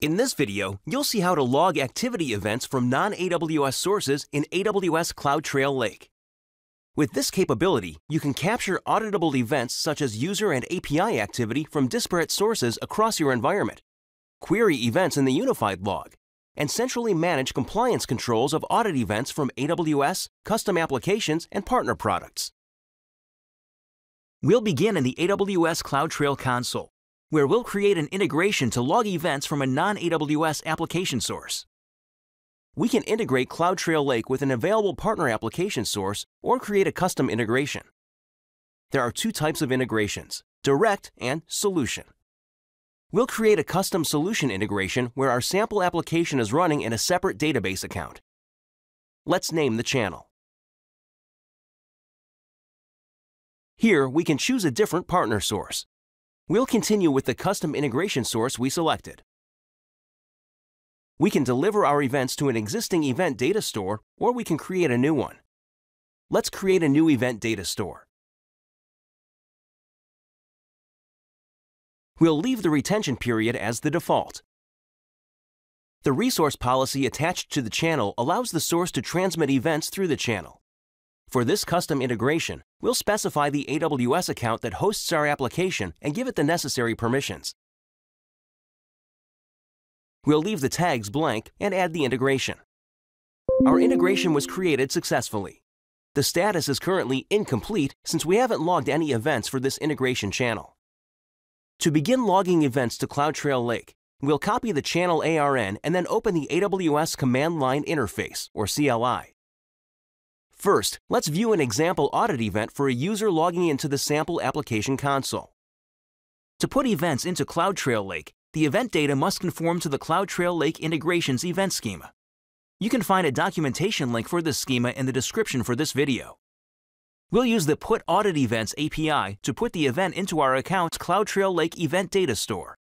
In this video, you'll see how to log activity events from non-AWS sources in AWS CloudTrail Lake. With this capability, you can capture auditable events such as user and API activity from disparate sources across your environment, query events in the unified log, and centrally manage compliance controls of audit events from AWS, custom applications, and partner products. We'll begin in the AWS CloudTrail console where we'll create an integration to log events from a non-AWS application source. We can integrate CloudTrail Lake with an available partner application source or create a custom integration. There are two types of integrations, direct and solution. We'll create a custom solution integration where our sample application is running in a separate database account. Let's name the channel. Here, we can choose a different partner source. We'll continue with the custom integration source we selected. We can deliver our events to an existing event data store, or we can create a new one. Let's create a new event data store. We'll leave the retention period as the default. The resource policy attached to the channel allows the source to transmit events through the channel. For this custom integration, we'll specify the AWS account that hosts our application and give it the necessary permissions. We'll leave the tags blank and add the integration. Our integration was created successfully. The status is currently incomplete since we haven't logged any events for this integration channel. To begin logging events to CloudTrail Lake, we'll copy the channel ARN and then open the AWS Command Line Interface, or CLI. First, let's view an example audit event for a user logging into the sample application console. To put events into CloudTrail Lake, the event data must conform to the CloudTrail Lake Integrations event schema. You can find a documentation link for this schema in the description for this video. We'll use the Put Audit Events API to put the event into our account's CloudTrail Lake Event Data Store.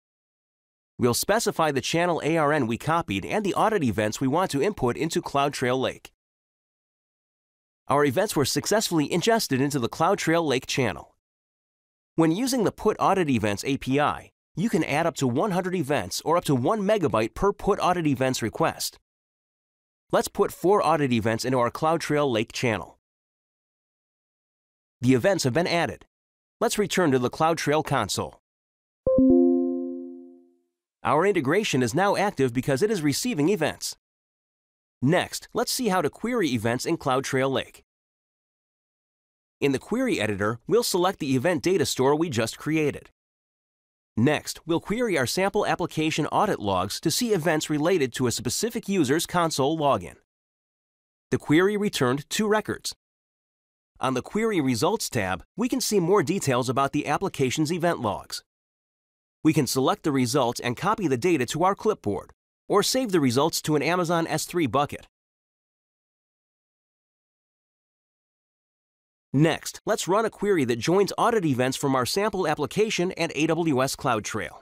We'll specify the channel ARN we copied and the audit events we want to input into CloudTrail Lake our events were successfully ingested into the CloudTrail Lake channel. When using the Put Audit Events API, you can add up to 100 events or up to 1 megabyte per Put Audit Events request. Let's put four audit events into our CloudTrail Lake channel. The events have been added. Let's return to the CloudTrail console. Our integration is now active because it is receiving events. Next, let's see how to query events in CloudTrail Lake. In the Query Editor, we'll select the event data store we just created. Next, we'll query our sample application audit logs to see events related to a specific user's console login. The query returned two records. On the Query Results tab, we can see more details about the application's event logs. We can select the results and copy the data to our clipboard, or save the results to an Amazon S3 bucket. Next, let's run a query that joins audit events from our sample application and AWS CloudTrail.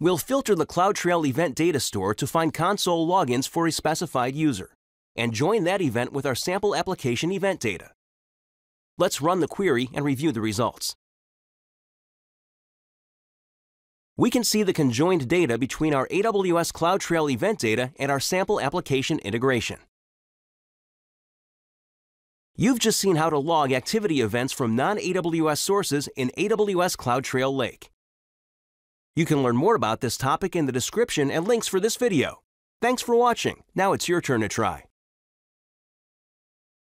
We'll filter the CloudTrail event data store to find console logins for a specified user, and join that event with our sample application event data. Let's run the query and review the results. We can see the conjoined data between our AWS CloudTrail event data and our sample application integration. You've just seen how to log activity events from non-AWS sources in AWS CloudTrail Lake. You can learn more about this topic in the description and links for this video. Thanks for watching. Now it's your turn to try.